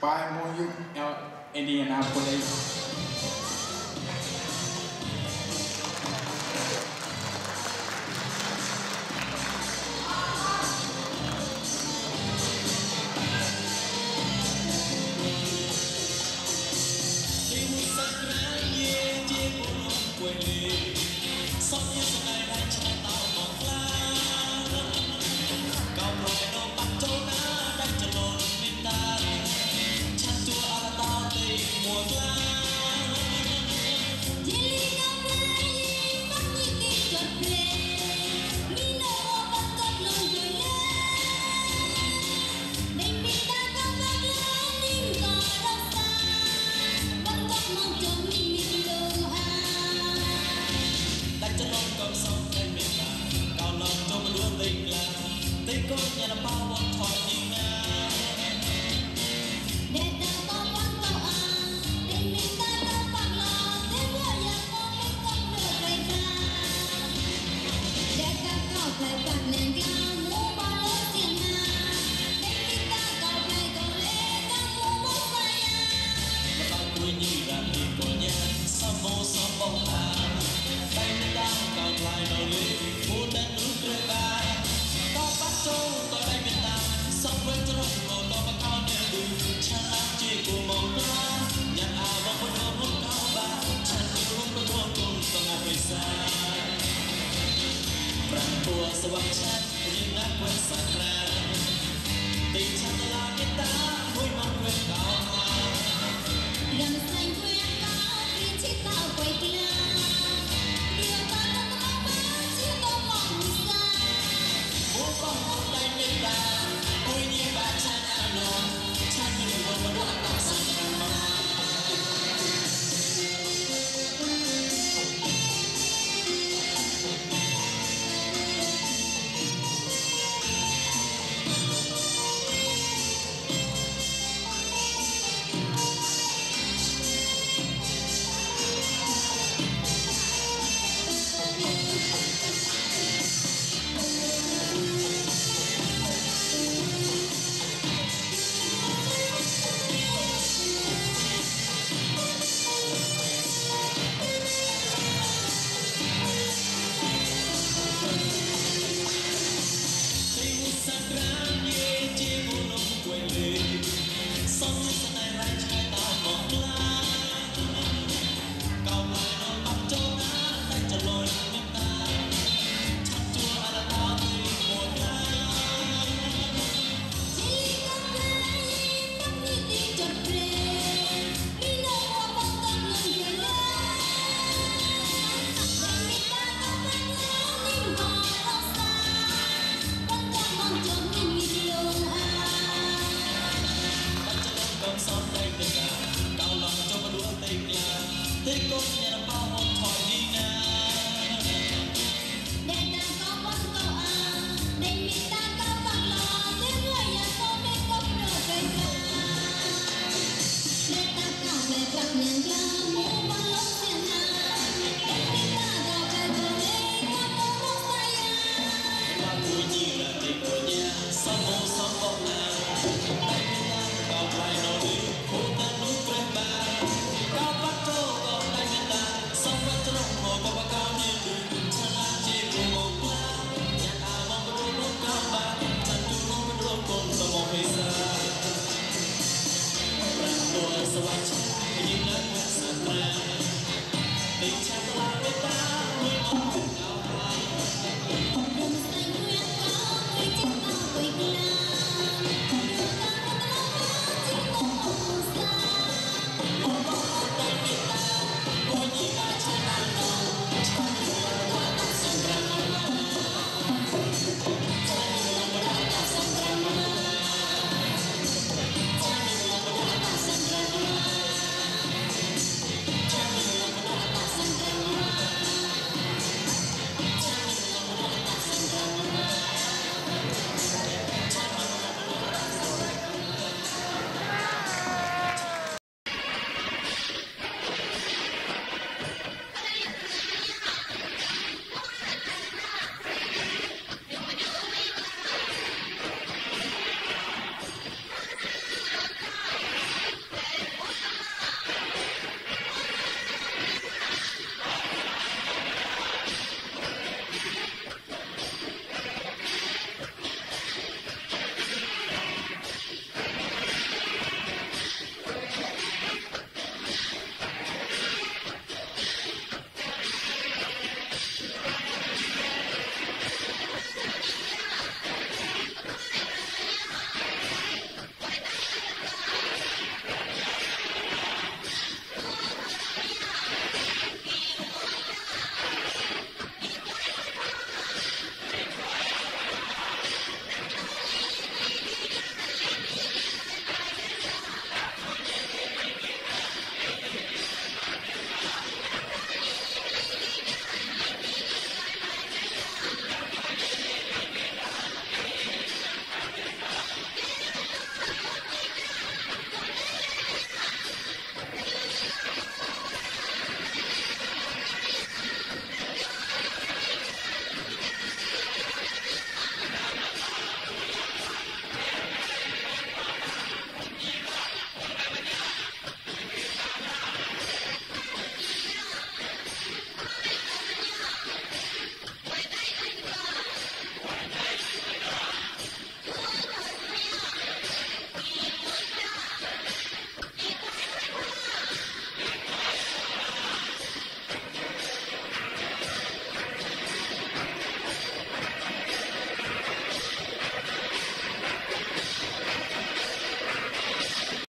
Buy more you Indianapolis. 来干杯！Cause the water? In that west side Thank you.